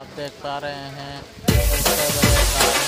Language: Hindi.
आप देख पा रहे हैं।